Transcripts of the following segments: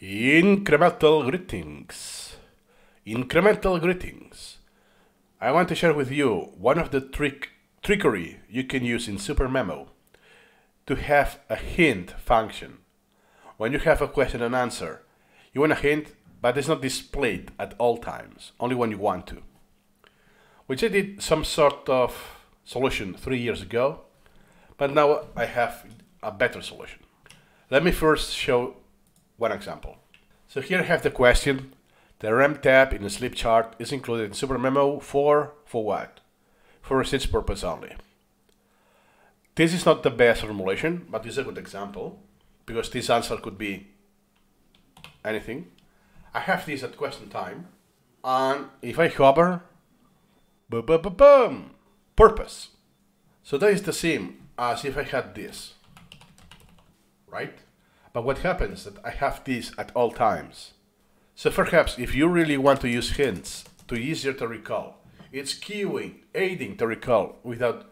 Incremental greetings. Incremental greetings. I want to share with you one of the trick trickery you can use in Super Memo to have a hint function. When you have a question and answer, you want a hint, but it's not displayed at all times, only when you want to. Which I did some sort of solution three years ago, but now I have a better solution. Let me first show one example. So here I have the question. The REM tab in the sleep chart is included in Super Memo for, for what? For research purpose only. This is not the best formulation, but it's a good example because this answer could be anything. I have this at question time, and if I hover, boom, boom, boom, boom, purpose. So that is the same as if I had this, right? But what happens that I have this at all times. So perhaps if you really want to use hints to easier to recall, it's cueing, aiding to recall without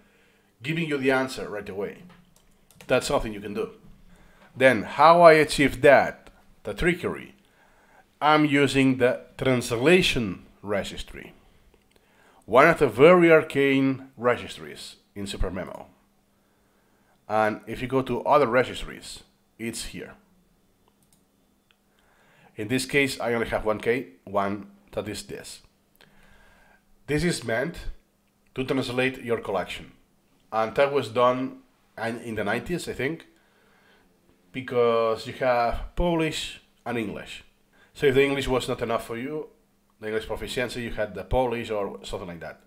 giving you the answer right away. That's something you can do. Then how I achieve that, the trickery, I'm using the translation registry. One of the very arcane registries in SuperMemo. And if you go to other registries, it's here. In this case, I only have one K, one that is this. This is meant to translate your collection. And that was done in the 90s, I think, because you have Polish and English. So if the English was not enough for you, the English proficiency, you had the Polish or something like that.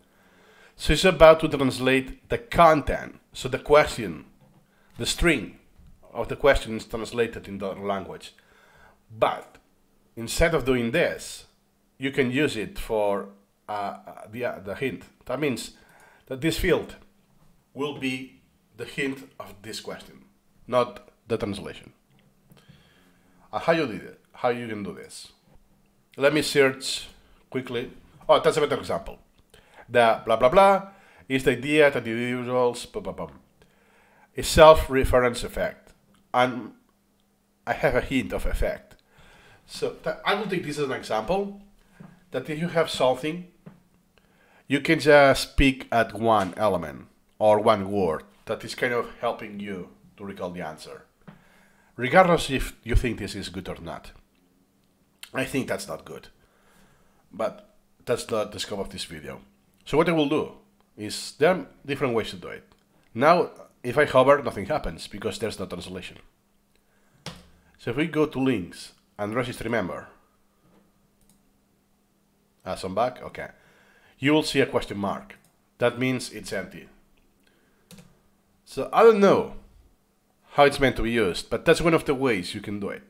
So it's about to translate the content. So the question, the string of the question is translated in the language. But instead of doing this, you can use it for uh, uh, the, uh, the hint. That means that this field will be the hint of this question, not the translation. Uh, how you did it? How you can do this? Let me search quickly. Oh, that's a better example. The blah blah blah is the idea that individuals blah, blah, blah. a self-reference effect and I have a hint of effect. So I will take this as an example that if you have something, you can just pick at one element or one word that is kind of helping you to recall the answer, regardless if you think this is good or not. I think that's not good, but that's not the scope of this video. So what I will do is there are different ways to do it. Now if I hover, nothing happens because there's no translation. So if we go to links and register member, ah, as I'm back, okay, you will see a question mark. That means it's empty. So I don't know how it's meant to be used, but that's one of the ways you can do it.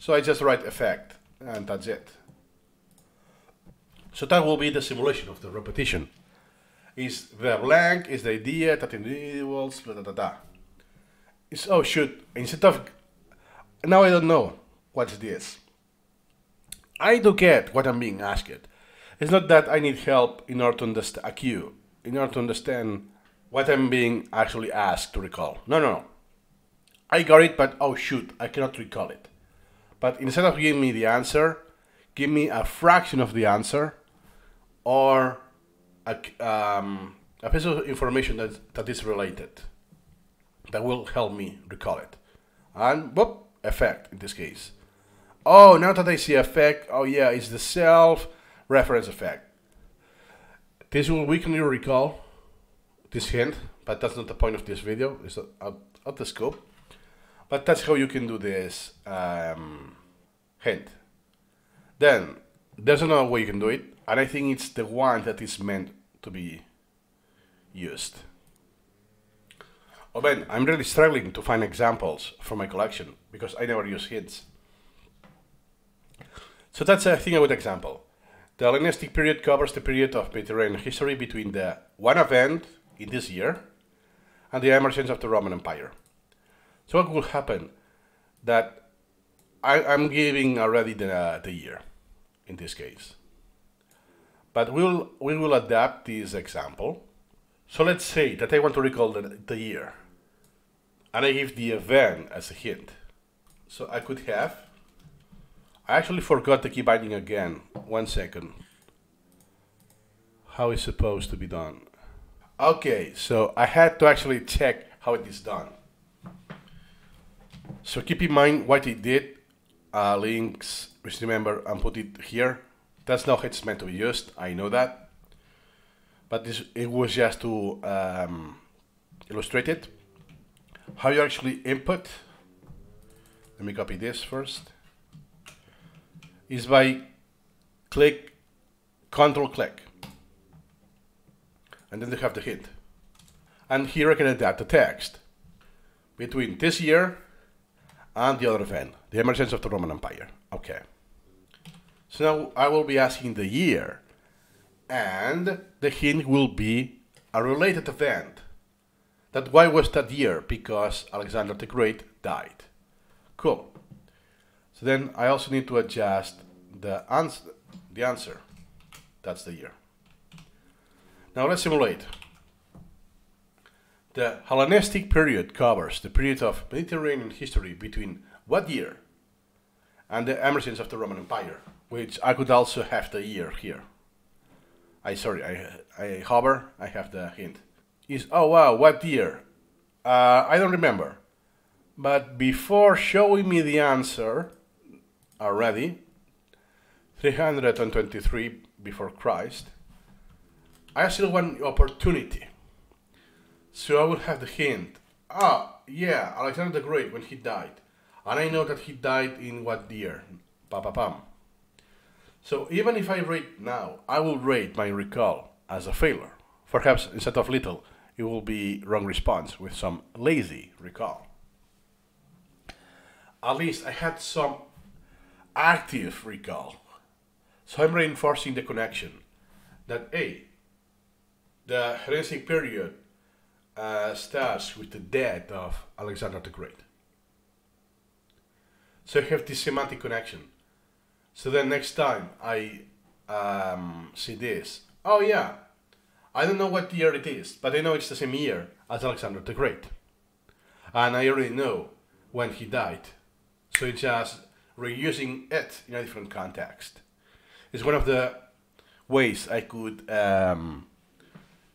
So I just write effect, and that's it. So that will be the simulation of the repetition is the blank is the idea that individuals blah, blah, blah, It's oh shoot instead of now I don't know what's this. I do get what I'm being asked. It's not that I need help in order to understand a cue, in order to understand what I'm being actually asked to recall. No, no, no. I got it, but oh shoot, I cannot recall it. But instead of giving me the answer, give me a fraction of the answer or a, um, a piece of information that, that is related that will help me recall it. And whoop, effect in this case. Oh, now that I see effect, oh yeah, it's the self reference effect. This will weaken your recall, this hint, but that's not the point of this video, it's out of the scope. But that's how you can do this um, hint. Then, there's another way you can do it, and I think it's the one that is meant to be used. Oh man, I'm really struggling to find examples for my collection because I never use hints. So that's a good example. The Hellenistic period covers the period of Mediterranean history between the one event in this year and the emergence of the Roman Empire. So what will happen that I, am giving already the, uh, the year in this case. But we'll, we will adapt this example. So let's say that I want to recall the, the year. And I give the event as a hint. So I could have. I actually forgot the key binding again. One second. How is supposed to be done? Okay, so I had to actually check how it is done. So keep in mind what it did. Uh, links, just remember, and put it here. That's not how it's meant to be used. I know that, but this it was just to um, illustrate it. How you actually input. Let me copy this first. Is by click, control click, and then you have the hint. And here I can adapt the text between this year and the other event, the emergence of the Roman Empire. Okay. So now I will be asking the year, and the hint will be a related event. That why was that year? Because Alexander the Great died. Cool. So then I also need to adjust the answer. The answer. That's the year. Now let's simulate. The Hellenistic period covers the period of Mediterranean history between what year and the emergence of the Roman Empire, which I could also have the year here. I sorry, I, I hover, I have the hint. Is oh wow, what year? Uh, I don't remember. But before showing me the answer already, 323 before Christ, I still want opportunity. So I will have the hint. Ah, yeah, Alexander the Great when he died. And I know that he died in what year? Pa pa pam. So even if I rate now, I will rate my recall as a failure. Perhaps instead of little, it will be wrong response with some lazy recall. At least I had some active recall. So I'm reinforcing the connection that A, the Hellenistic period uh, starts with the death of Alexander the Great. So I have this semantic connection. So then next time I um, see this, oh yeah, I don't know what year it is, but I know it's the same year as Alexander the Great. And I already know when he died. So it's just reusing it in a different context. It's one of the ways I could um,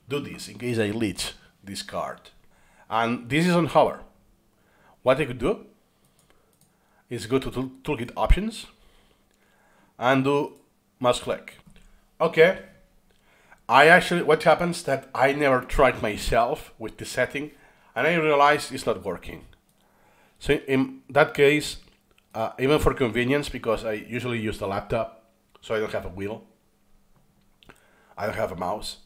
do this in case I leech this card. And this is on hover. What I could do is go to tool toolkit options and do mouse click. Okay. I actually, what happens that I never tried myself with the setting and I realized it's not working. So in that case, uh, even for convenience, because I usually use the laptop, so I don't have a wheel, I don't have a mouse,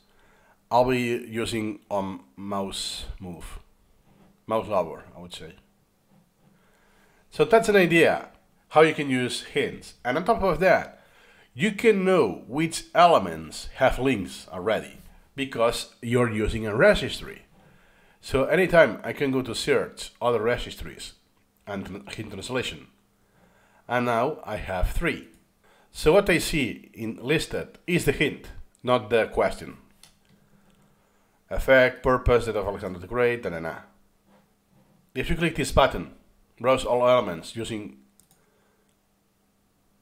I'll be using um, mouse move, mouse over, I would say. So that's an idea how you can use hints. And on top of that, you can know which elements have links already because you're using a registry. So anytime I can go to search other registries and hint translation. And now I have three. So what I see in listed is the hint, not the question effect, purpose, that of Alexander the Great, da, da, da. If you click this button, browse all elements using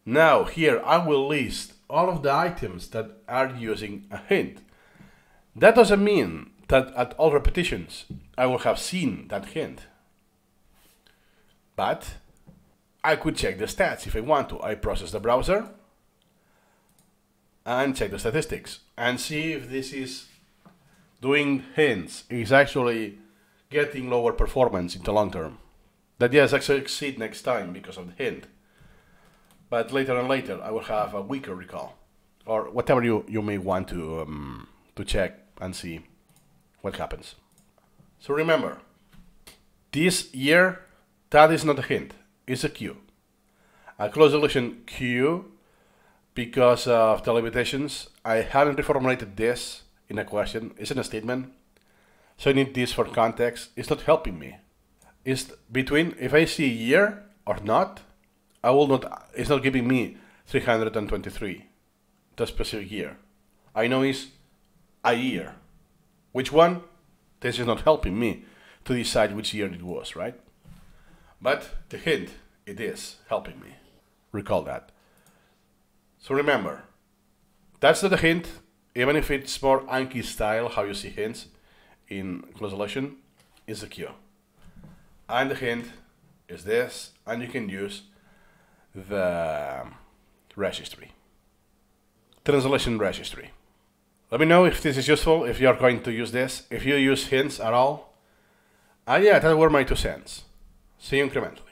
now here I will list all of the items that are using a hint. That doesn't mean that at all repetitions I will have seen that hint. But I could check the stats if I want to. I process the browser and check the statistics and see if this is doing hints is actually getting lower performance in the long term. That yes, I succeed next time because of the hint. But later and later, I will have a weaker recall, or whatever you, you may want to um, to check and see what happens. So remember, this year, that is not a hint; it's a cue. A cloze deletion cue, because of the limitations, I haven't reformulated this in a question isn't a statement. So I need this for context. It's not helping me. It's between if I see year or not, I will not. It's not giving me 323, the specific year. I know it's a year. Which one? This is not helping me to decide which year it was, right? But the hint it is helping me. Recall that. So remember, that's a hint, even if it's more Anki style, how you see hints in close relation, is a cue. And the hint is this, and you can use the registry. Translation registry. Let me know if this is useful, if you're going to use this, if you use hints at all. And yeah, that were my two cents. See you incrementally.